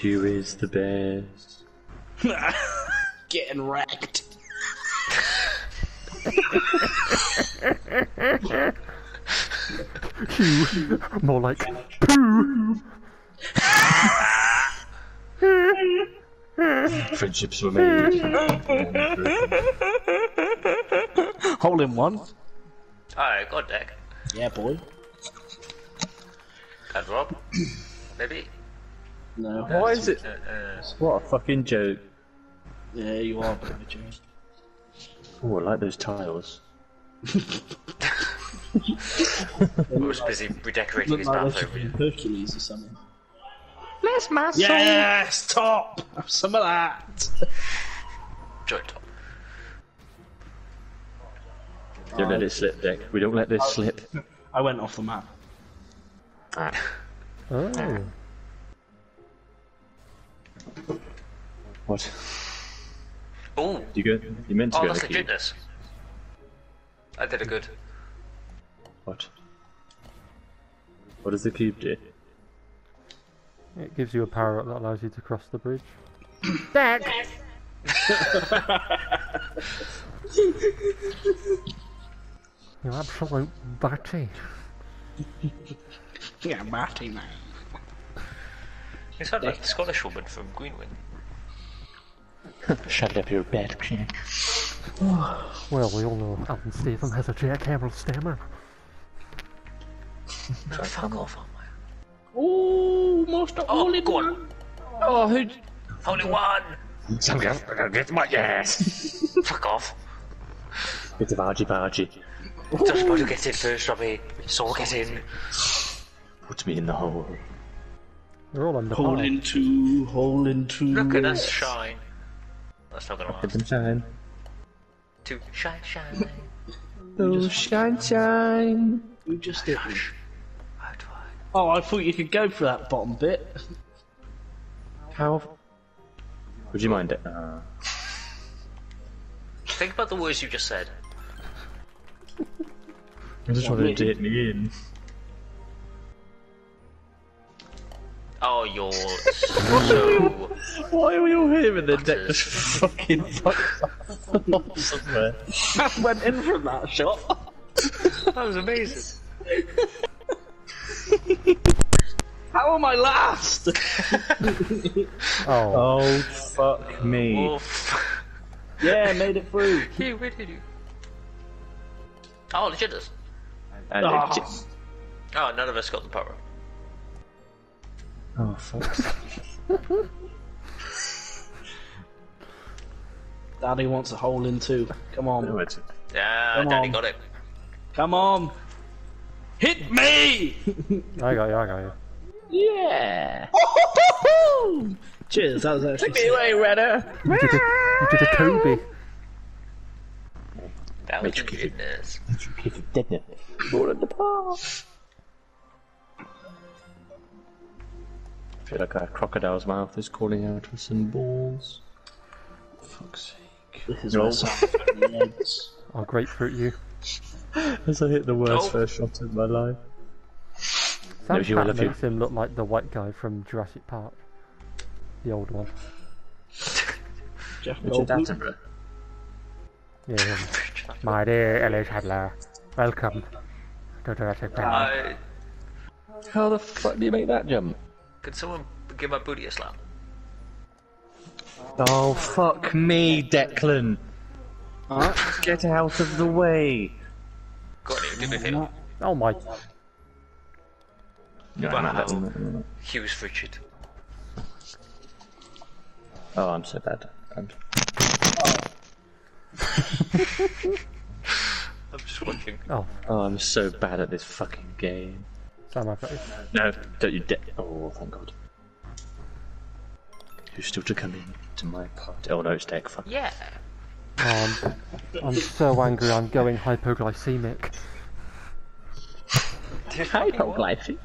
Who is the best? Getting wrecked. More like poo. Friendships were made. Hole in one. Alright, got deck. Yeah, boy. And Rob. Maybe. No. Why is it? Uh, What a fucking joke. Yeah, you are a bit of a jerk. Oh, I like those tiles. I was busy redecorating Look his like bathroom. they should be Hercules or something. Bless my Yes, top. Have some of that. Joint top. Don't let it slip, Dick. We don't let this slip. I went off the map. Oh. What? Oh, You go? You meant to oh, go that's to the cube. legitness. I did a good. What? What does the cube do? It gives you a power up that allows you to cross the bridge. Deck! you absolute batty. Yeah, batty man. You sound like the Scottish woman from Green Wing. Shut up your bed, Jack. Well, we all know Alan Stephen has a jackhammer stammer. No, fuck off, oh my. Ooh, Master Oh, All in go. One. Oh, who? Only one! Some guy get my ass. Fuck off. It's a bargy bargy. Just about to get in first, Robbie. So get in. Put me in the hole. They're all under Hole par. in two, hole in two. Look at us shine. That's not gonna Let last. them shine. To shine, shine. Oh, shine, shine. We just did. How I? Oh, I thought you could go for that bottom bit. How? Would you mind it? Uh, Think about the words you just said. I just wanted to hit me in. Oh, you're so. Why are we all here and then Deck just fucking fucked off somewhere? Went in from that shot. That was amazing. How am I last? Oh, Oh, fuck me. Oof. yeah, made it through. Hey, where did you? Oh, legit. And Oh. Oh, none of us got the power. Oh, fuck. Daddy wants a hole in two. Come on. No, it's- Yeah, Come Daddy on. got it. Come on. Hit me! I got you, I got you. yeah. Cheers, that was actually Take sick. away, Redder! You did a, you did a Kobe. That was Make you kick it. goodness. Kick it, didn't it? Ball in the park. Feel like a crocodile's mouth is calling out for some balls. Fuck's sake. This is No. where Sam got the eggs. I'll grapefruit you. As I hit the worst Oh. first shot of my life. Sam's you, I hat love you. makes him look like the white guy from Jurassic Park. The old one. Jeff Richard Goldblum. Attenborough. Yeah. My dear Ellie Chadler, welcome to Jurassic Park. Uh, How the fuck do you make that jump? Can someone give my booty a slap? Oh, fuck me, Declan. Alright. Get out of the way. Go on, Ian, do me a favour. Oh my. Wow. Hughes Richard. Oh, I'm so bad. I'm... I'm just watching. Oh, Oh, I'm so bad at this fucking game. Sam, I've got you. No, don't you dare. Oh, thank God. Who's still to come in to my party? Oh no, it's Deck. Fuck. Yeah. Um, I'm so angry, I'm going hypoglycemic. Hypoglycemic.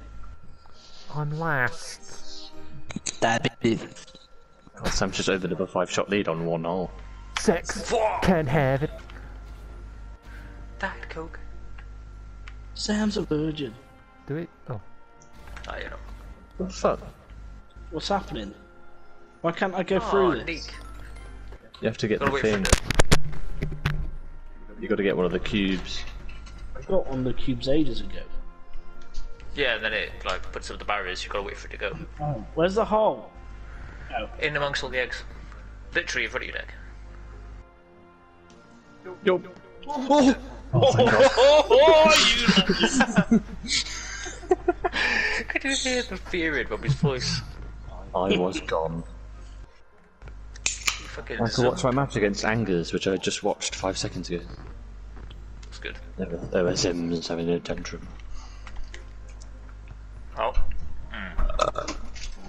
I'm last. Diabetes. Oh, Sam's just over the five shot lead on one hole. Sex. Fuck. Can't have it. Diet Coke. Sam's a virgin. Do it. Oh, Oh, you know. What the fuck? What's happening? Why can't I go Oh, through this? leak. You have to get Gotta the thing. it. You got to get one of the cubes. I got on the cubes ages ago. Yeah, and then it like puts up the barriers. You gotta wait for it to go. Oh, where's the hole? Oh. In amongst all the eggs. Literally in front of your deck. Yo. Oh, Could you hear the fear in Bobby's voice? I was gone. You fucking I could watch my match against Angers, which I just watched five seconds ago. That's good. There were, there were Sims having a tantrum. Oh,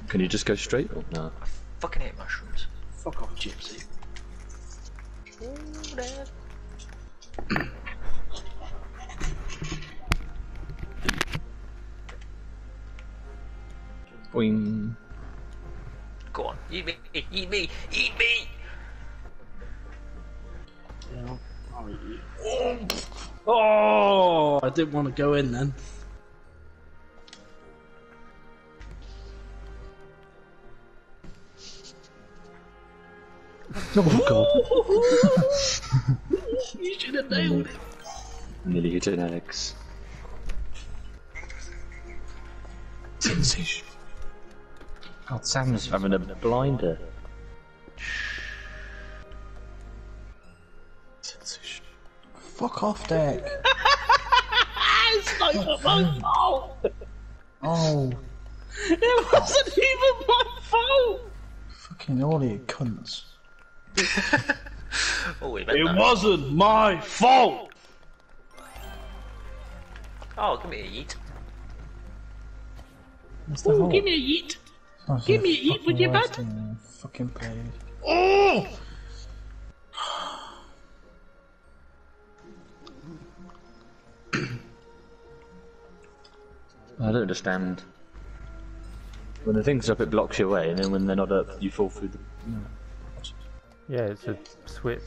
Can you just go straight or no? fucking hate mushrooms. Fuck off, Gypsy. Boing. Go on, eat me, eat me, eat me! Yeah, I'll eat you. Oh, I didn't want to go in then. Oh god. You should have nailed it. Nearly hit an Alex. Sensation. God, Sam's having a blinder. Sensation. Fuck off, Deck. It's not even my fault. Oh, It wasn't even my fault. fucking all you cunts. Oh, It that. wasn't my fault. Oh, give me a yeet. What's Ooh, give me a yeet. Oh, give me a eat with your worst butt. Fucking played. Oh! I don't understand. When the thing's up, it blocks your way, and then when they're not up, you fall through the. Yeah, it's a switch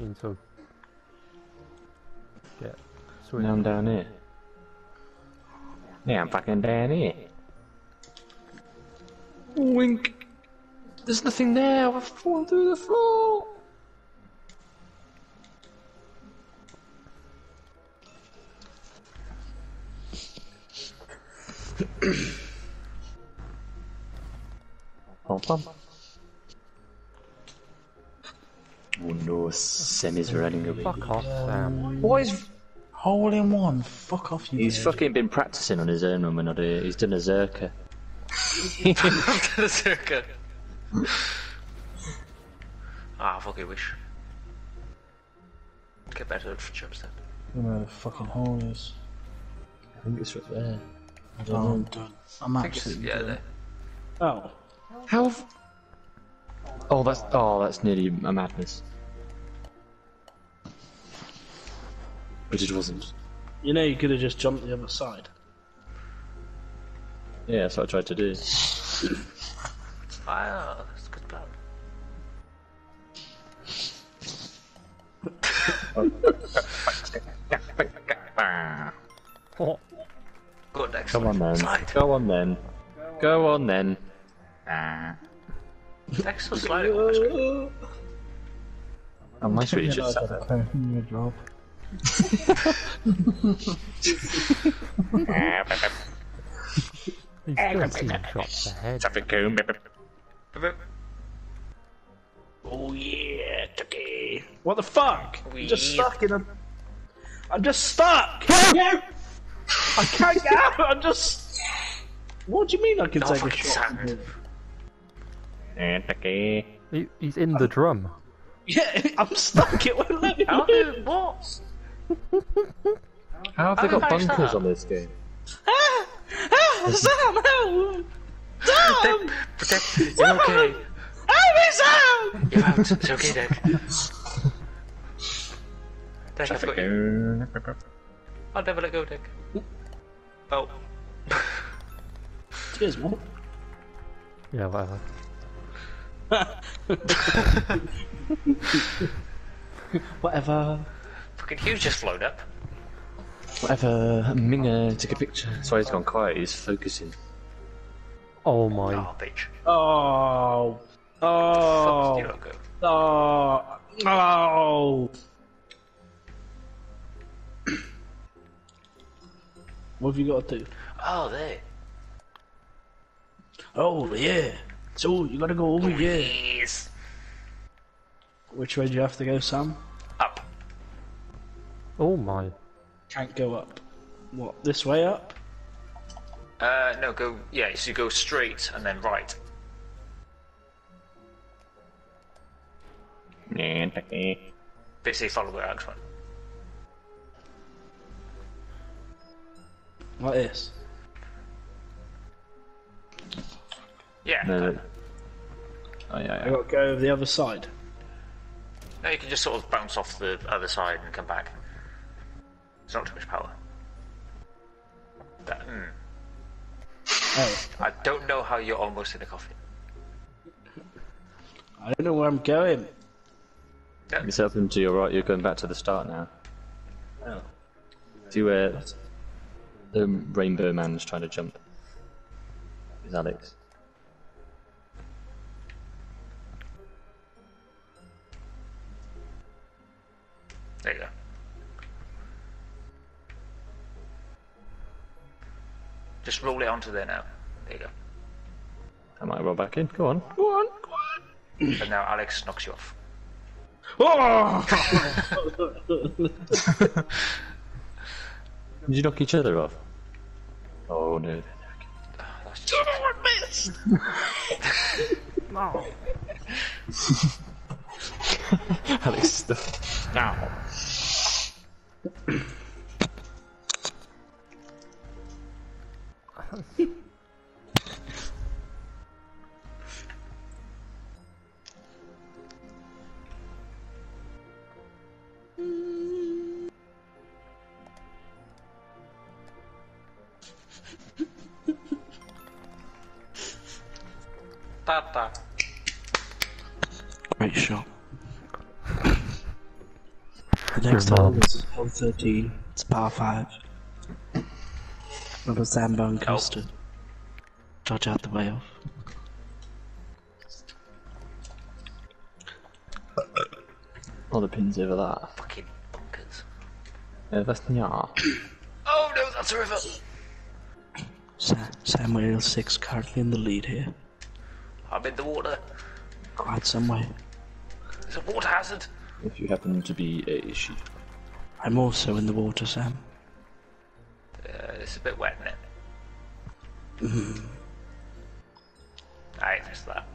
into Yeah. switch. Now I'm down here. Yeah, I'm fucking down here. Wink. There's nothing there. I've fallen through the floor. Pom pom. Oh no, Semi's running away. Fuck off, Sam. What is Hole in one. Fuck off, you. He's bitch. fucking been practicing on his own when we're not here. He's done a Zerka. to the circuit. Ah, fucking wish. Get better at jumps then. You know where the fucking hole is. I think it's right there. I don't know. I'm done. I'm I think absolutely yeah, done. there. Oh. How? Oh, that's oh, that's nearly a madness. But it wasn't. You know, you could have just jumped the other side. Yeah, that's what I tried to do. Ah, that's a good plan. Oh, Go Come on then. Slide. Go on then. Go on then. Ah. Next one, slide it on my screen. Oh, my just You're sat there. gonna pay your job. he's still seeing shots ahead. Oh yeah, Tucky. What the fuck? I'm just stuck in a. I'm just stuck. I can't get out. I'm just. What do you mean I can No take a shot? sand. Anarchy. He, he's in the drum. Yeah, I'm stuck. It won't let me. How move. do what? How have they did got bunkers on this game? Ah, ah, Sam, help! Sam, Protect. You're okay. help me, Sam! You're out. It's okay, Dick. Dick, I've got you. I'll never let go, Dick. Oh. Cheers, mate. Yeah, whatever. Whatever. Fucking Hughes just flown up. Whatever, Minga Take a picture. Sorry, he's gone quiet, he's focusing. Oh my. Garbage. Oh. Oh. Oh. Oh. oh. what have you got to do? Oh, there. Oh, yeah. So, you gotta go over here. Yes. Which way do you have to go, Sam? Up. Oh my. Can't go up. What? This way up? Uh, no, go. Yeah, so you go straight and then right. Basically, follow the Alex went. Like this. Yeah. No, no. Oh yeah, I gotta go over the other side. No, you can just sort of bounce off the other side and come back. It's not too much power. That, mm. Oh. I don't know how you're almost in a coffin. I don't know where I'm going. It's up and to your right. You're going back to the start now. Oh. See where the rainbow man's trying to jump. Is Alex? There you go. Just roll it onto there now. There you go. I might roll back in. Go on. Go on, go on. And now Alex knocks you off. Oh! Did you knock each other off? Oh no. That's just... No. Alex is the. Now. Tata. Great shot. The next Your hole is hole 13. It's par 5. Another sandbone custard. Dodge out the way of. All the pins over that. Fucking bunkers. Uh, that's yeah. Oh no, that's a river! Sam, Sam Whale 6 currently in the lead here. I'm in the water. Quite some way. There's a water hazard. If you happen to be a sheep. I'm also in the water, Sam. Uh, it's a bit wet, isn't it? I missed that.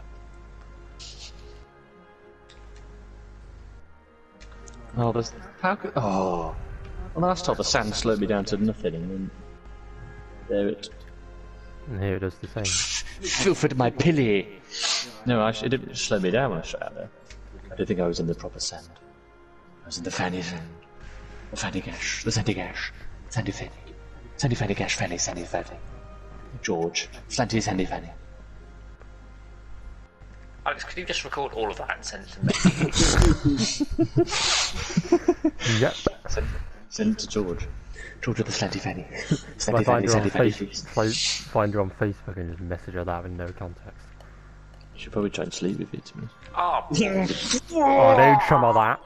Oh, there's. How could. Oh. Well, last time the sand slowed me down to nothing, and then. There it. And here it does the same. Filtered my pilly! No, actually, it didn't slow me down when I shot out there. I didn't think I was in the proper sand. I was in the fanny sand. The fanny gash. The sandy gash. Sandy fanny. Sandy fanny gash fanny. Sandy fanny. George. Slanty sandy fanny. Alex, could you just record all of that and send it to me? Yep. Send, send it to George. George with the slanty fanny. I Slanty find fanny, her on fanny. face, find her on Facebook and just message her that with no context. You should probably try and sleep with you, to me. Ah. Oh, Oh, don't some of that.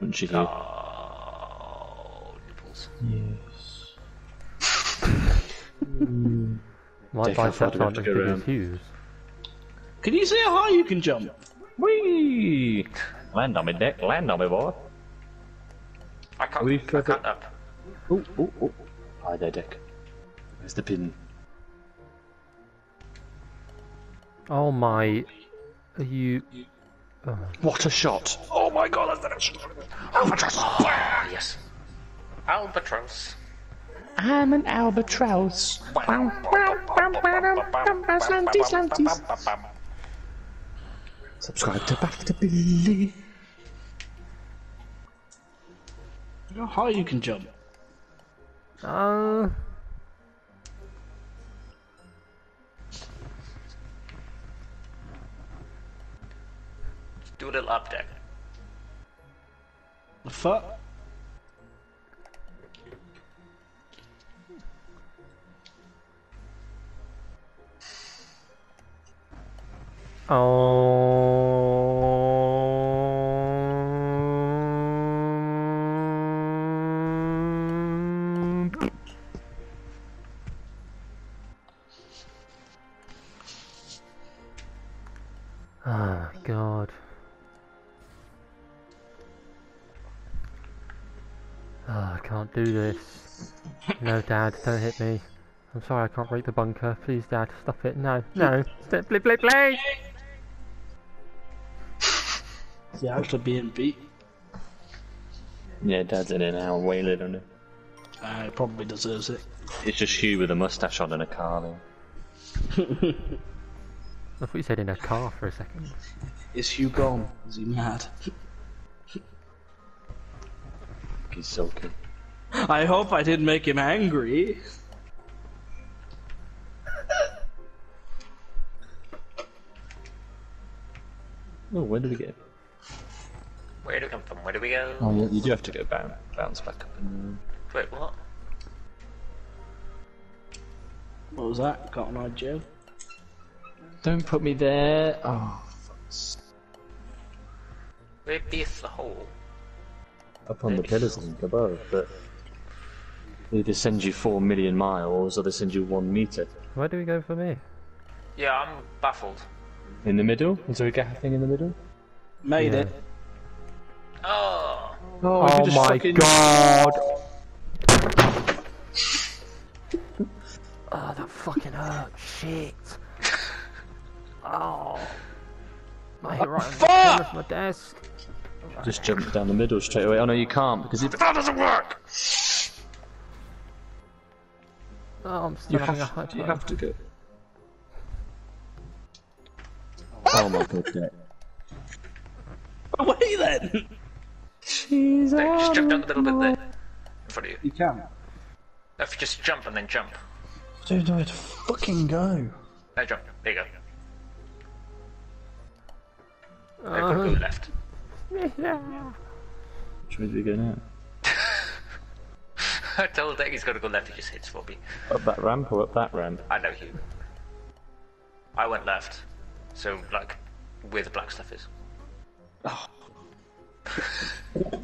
Wouldn't she hear? oh, nipples. My Dick, I thought biceps we'd aren't as big as. Hughes. Can you see how high you can jump? Whee! Land on me, Dick. Land on me, boy. I can't, We I can't up. Oh, oh, oh. Hi there, Dick. Where's the pin? Oh my. Are you. Oh, What a shot! Oh my god, that's the Albatross! Ah, yes. Albatross. I'm an albatross. Subscribe to Back to Billy. Look how high you can jump. Uh, Do a little up deck. The fuck? Oh, Oh, I can't do this. No, Dad, don't hit me. I'm sorry I can't break the bunker. Please, Dad, stop it. No, no. Stop, please, please, please! Is he actually being beat? Yeah, Dad's in it now, wailing on it. Uh, he probably deserves it. It's just Hugh with a mustache on and a car now. I thought you said in a car for a second. Is Hugh gone? Is he mad? He's sulking. I hope I didn't make him angry. Oh, where did we get? Where do we come from? Where do we go? Oh, yeah, you do have to go bounce, bounce back up. And... Wait, what? What was that? Got an idea? Don't put me there. Oh, Where beeth the hole? Up on the pillars above, but they either send you four million miles or they send you one meter. Where do we go for me? Yeah, I'm baffled. In the middle? Is there a gap thing in the middle? Made Yeah. it. Oh! Oh, Oh my god! oh, that fucking hurt. Shit. Ah. Oh. My hit right on the corner of my desk. Just jump down the middle straight away. Oh no, you can't because if that doesn't work, Oh, I'm you still having a have, hard you time. have to go. Oh my god, Dick. Away then! There, just jump down the middle bit there. In front of you. You can. No, if you just jump and then jump. Dude, where to fucking go? No, jump. There you go. Uh, Now you've got to go left. Which way do we go now? I told Deck he's got to go left, he just hits for me. Up that ramp or up that ramp? I know you. I went left. So, like, where the black stuff is. Oh.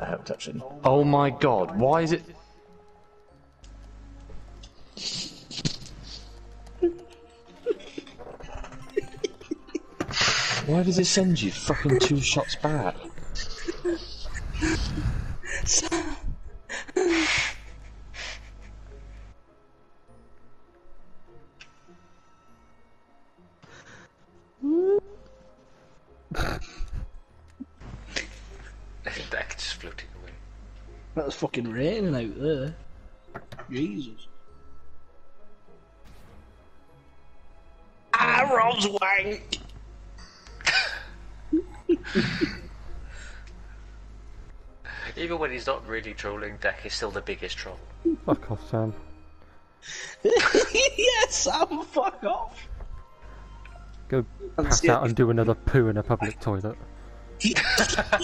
That helped actually. Oh my god, why is it? Why does it send you fucking two shots back? really trolling, Deck is still the biggest troll. Fuck off, Sam. yes, Sam, fuck off! Go pass out and do another poo in a public toilet. I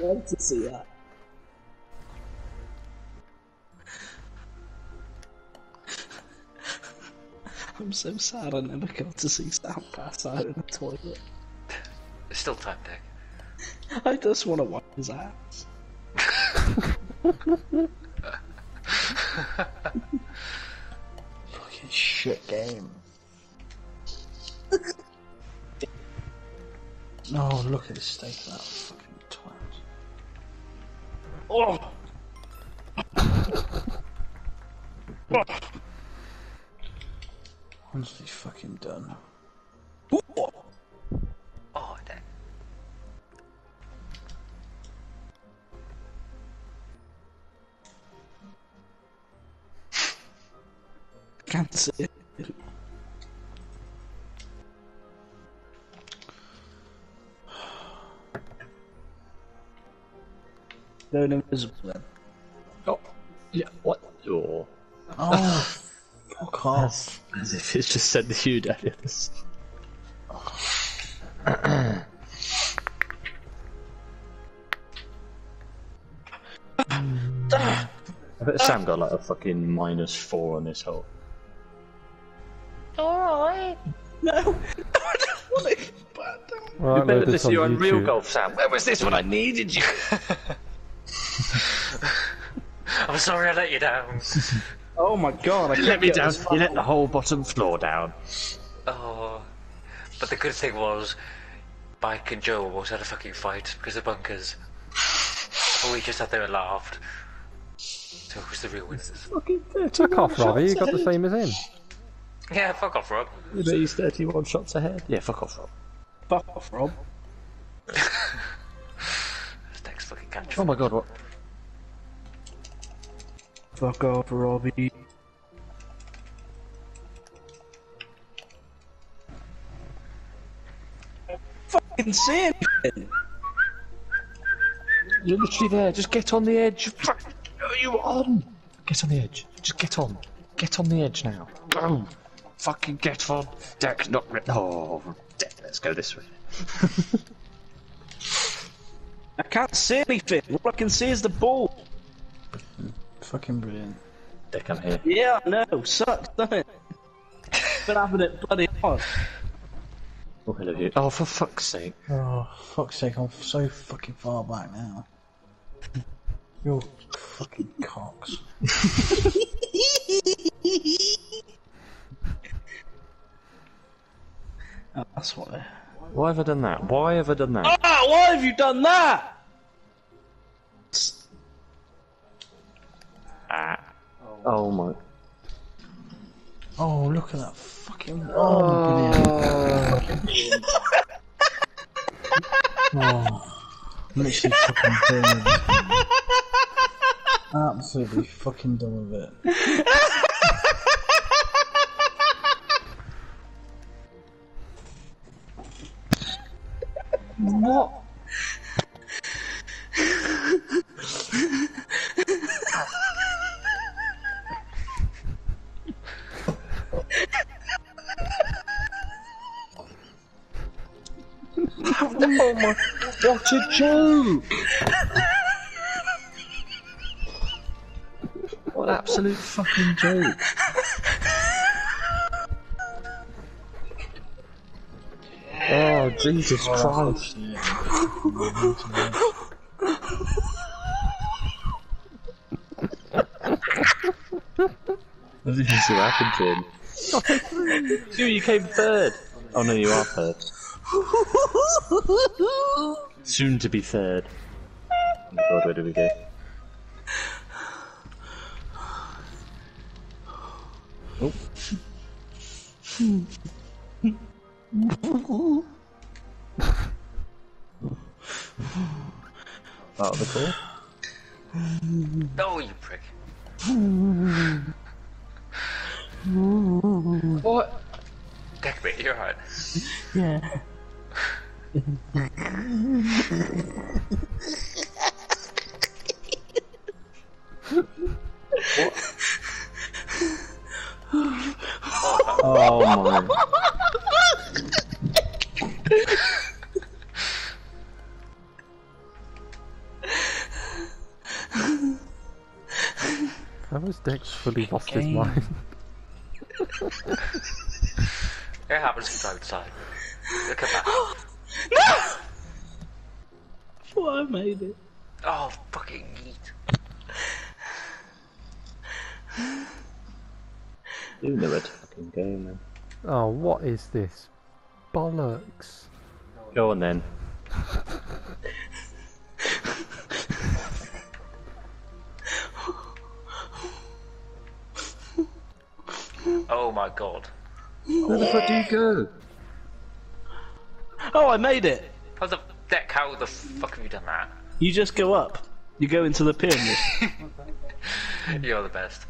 Love to see that. I'm so sad I never got to see Sam pass out in the toilet. There's still time, Deck. I just want to wipe his ass. Fucking shit game. oh, look at the state of that fucking twat. Oh! Honestly, fucking done. Oh, Can't see it. Going invisible then. Oh, yeah, what? Oh, Oh, fuck off. as if it's just said the Hugh Daniels. I bet Sam got like a fucking minus four on this hole. Down. Well, You better this listen to on on real golf, Sam. Where was this when I needed you? I'm sorry I let you down. Oh my god! I let me down. You let the whole bottom floor down. Oh, but the good thing was, Mike and Joe almost had a fucking fight because of bunkers. Oh, we just sat there and laughed. So who's the real winners? Fucking 31 Fuck off, Robbie. You shots got the ahead. same as him. Yeah, fuck off, Rob. Yeah, but he's 31 shots ahead. Yeah, fuck off, Rob. Fuck off, Rob. Next fucking catch. Oh my god, what? Fuck off, Robbie. Fucking see anything. You're literally there. Just get on the edge. Fuck. Are you on? Get on the edge. Just get on. Get on the edge now. Go. Fucking get on. Deck not. Re- oh, deck. Let's go this way. I can't see anything. All I can see is the ball. Fucking brilliant. Deck, I'm here. Yeah, I know. Sucks, doesn't it? Been having it bloody hard. Oh, hello you. Oh, for fuck's sake. Oh, fuck's sake, I'm so fucking far back now. You're fucking cocks. Oh, that's why. Why have I done that? Why have I done that? Ah, why have you done that? Ah. Oh my. Oh, look at that fucking. Oh, oh, literally fucking brilliant. Absolutely fucking done with it. absolute fucking joke! Oh Jesus Christ! I didn't see what happened to him. Dude, you came third. Oh no, you are third. Soon to be third. Oh my god, where do we go? Part of the call. No, you prick. What? Deck mate, you're right. Yeah. fully lost his mind? It happens from time to time. Look at that. No! Well, I made it. Oh, fucking yeet. You know it. Fucking game man. Oh, what is this? Bollocks. Go on then. Oh my god. Where the fuck do you go? Oh, I made it. How the deck? How the fuck have you done that? You just go up. You go into the pyramid. You're the best.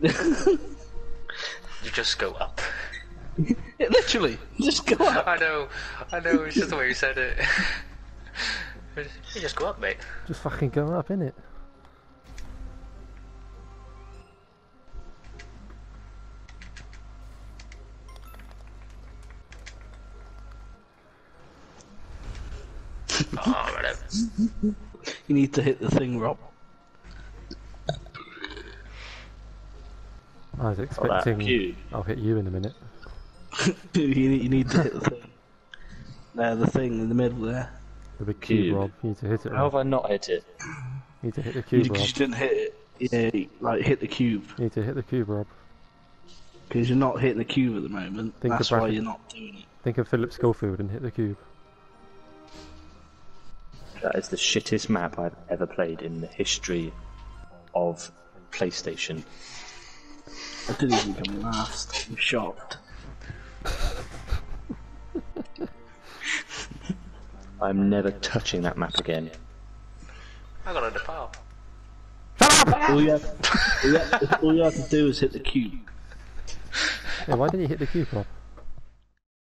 you just go up. Yeah, literally, just go up. I know, I know. It's just the way you said it. you just go up, mate. Just fucking go up, innit? You need to hit the thing, Rob. I was Oh, expecting. cube. I'll hit you in a minute. you, need, you need to hit the thing. There, the thing in the middle there. The big cube, Cube. Rob. You need to hit it. How have I not hit it? You need to hit the You, cube, because Rob. you didn't hit it. Yeah, like hit the cube. You need to hit the cube, Rob. Because you're not hitting the cube at the moment. Think That's of why bracket- you're not doing it. Think of Philip Schofield and hit the cube. That is the shittest map I've ever played in the history of PlayStation. I didn't even come last. I'm shocked. I'm never touching that map again. I got a Nepal. All you, have, all, you have, all you have to do is hit the cube. Yeah, why didn't you hit the cube, Rob?